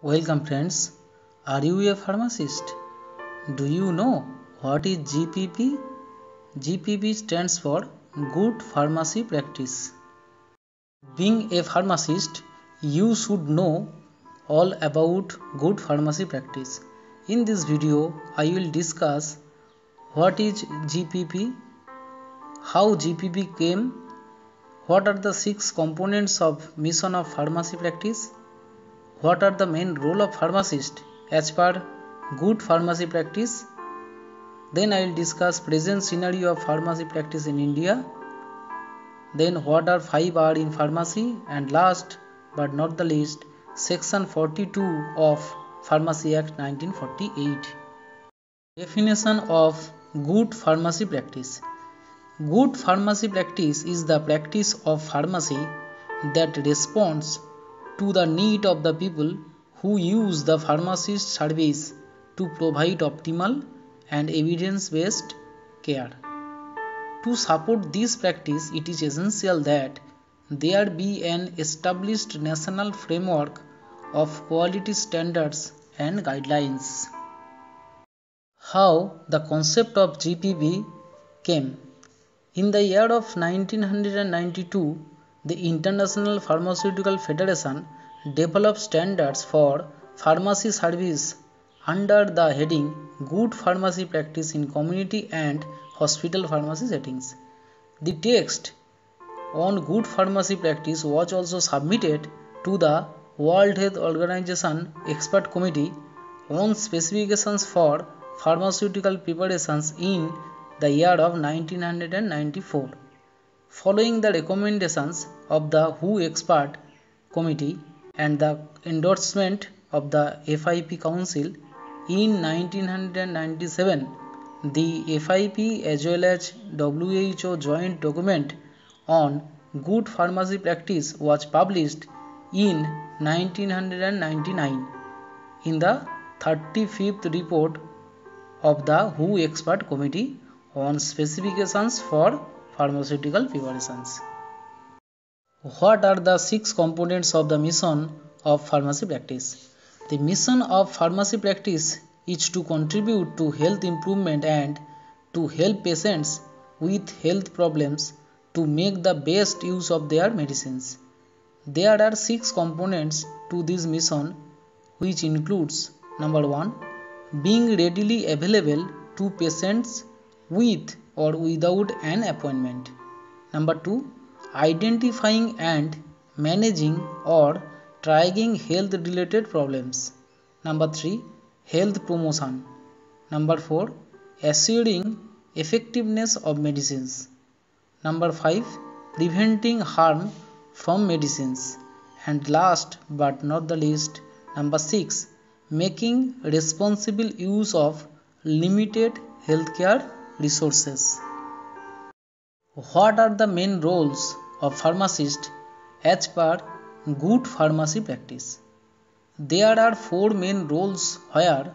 Welcome friends. Are you a pharmacist? Do you know what is GPP? GPP stands for Good Pharmacy Practice. Being a pharmacist, you should know all about good pharmacy practice. In this video, I will discuss what is GPP, how GPP came, what are the six components of mission of pharmacy practice, what are the main role of pharmacist as per good pharmacy practice. Then I will discuss present scenario of pharmacy practice in India. Then what are 5 R in pharmacy and last but not the least section 42 of Pharmacy Act 1948. Definition of good pharmacy practice. Good pharmacy practice is the practice of pharmacy that responds to the need of the people who use the pharmacist service to provide optimal and evidence based care. To support this practice, it is essential that there be an established national framework of quality standards and guidelines. How the concept of GPP came. In the year of 1992, the International Pharmaceutical Federation developed standards for pharmacy service under the heading Good Pharmacy Practice in Community and Hospital Pharmacy Settings. The text on good pharmacy practice was also submitted to the World Health Organization Expert Committee on Specifications for Pharmaceutical Preparations in the year of 1994. Following the recommendations of the WHO Expert Committee and the endorsement of the FIP Council in 1997, the FIP as well as WHO joint document on good pharmacy practice was published in 1999 in the 35th report of the WHO Expert Committee on Specifications for Pharmaceutical Preparations. What are the six components of the mission of pharmacy practice? The mission of pharmacy practice is to contribute to health improvement and to help patients with health problems to make the best use of their medicines. There are six components to this mission which includes number 1 being readily available to patients with or without an appointment. Number 2 identifying and managing or triaging health related problems. Number 3 health promotion. Number 4 assuring effectiveness of medicines. Number 5 preventing harm from medicines. And last but not the least, number 6 making responsible use of limited healthcare resources. What are the main roles of pharmacist as per good pharmacy practice? There are four main roles where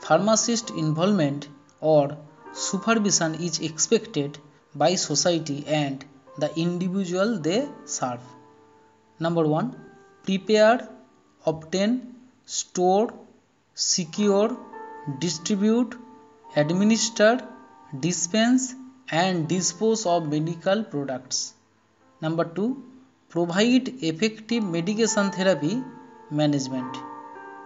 pharmacist involvement or supervision is expected by society and the individual they serve. Number 1 prepare, obtain, store, secure, distribute, administer, dispense and dispose of medical products. Number 2 provide effective medication therapy management.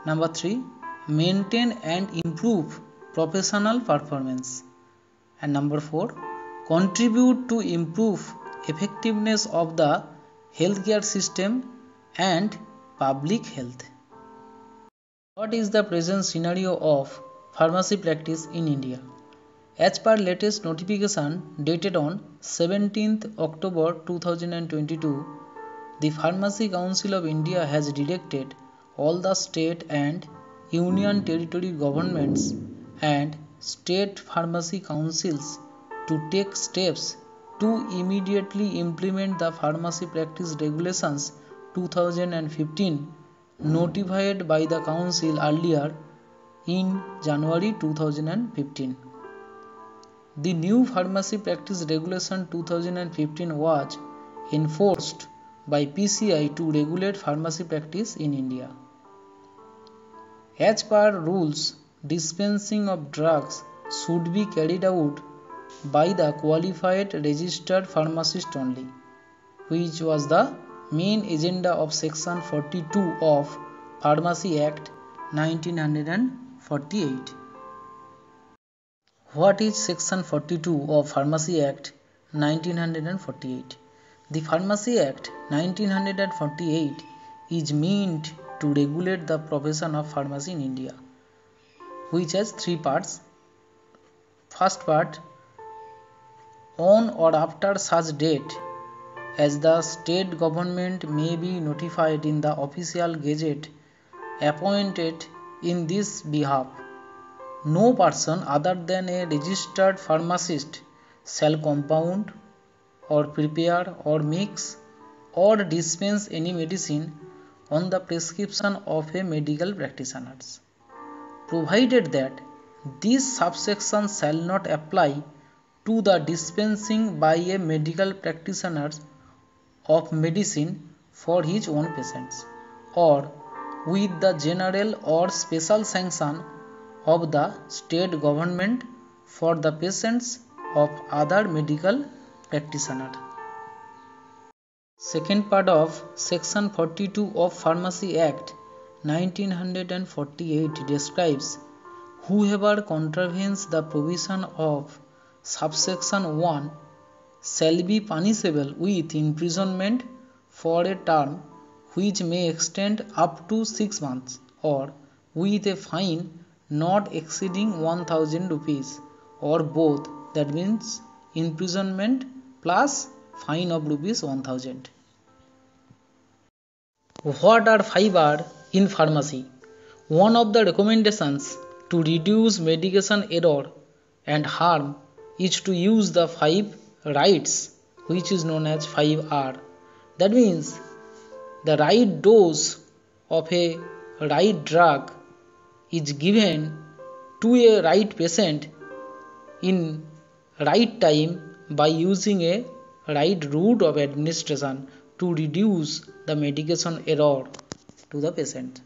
Number 3 maintain and improve professional performance. And number 4 contribute to improve effectiveness of the healthcare system and public health. What is the present scenario of pharmacy practice in India? As per latest notification dated on 17th October 2022, the Pharmacy Council of India has directed all the state and union territory governments and state pharmacy councils to take steps to immediately implement the Pharmacy Practice Regulations 2015 notified by the Council earlier in January 2015. The new Pharmacy Practice Regulation 2015 was enforced by PCI to regulate pharmacy practice in India. As per rules, dispensing of drugs should be carried out by the qualified registered pharmacist only, which was the main agenda of Section 42 of Pharmacy Act 1948. What is Section 42 of Pharmacy Act 1948? The Pharmacy Act 1948 is meant to regulate the profession of pharmacy in India, which has three parts. First part on or after such date as the state government may be notified in the official gazette appointed in this behalf no person other than a registered pharmacist shall compound or prepare or mix or dispense any medicine on the prescription of a medical practitioner provided that this subsection shall not apply to the dispensing by a medical practitioner of medicine for his own patients or with the general or special sanction of the state government for the patients of other medical practitioner. Second part of Section 42 of Pharmacy Act 1948 describes whoever contravenes the provision of subsection 1 shall be punishable with imprisonment for a term which may extend up to 6 months or with a fine not exceeding 1000 rupees or both. That means imprisonment plus fine of rupees 1000 what are five r in pharmacy? One of the recommendations to reduce medication error and harm is to use the five rights which is known as 5r that means the right dose of a right drug is given to a right patient in right time by using a right route of administration to reduce the medication error to the patient.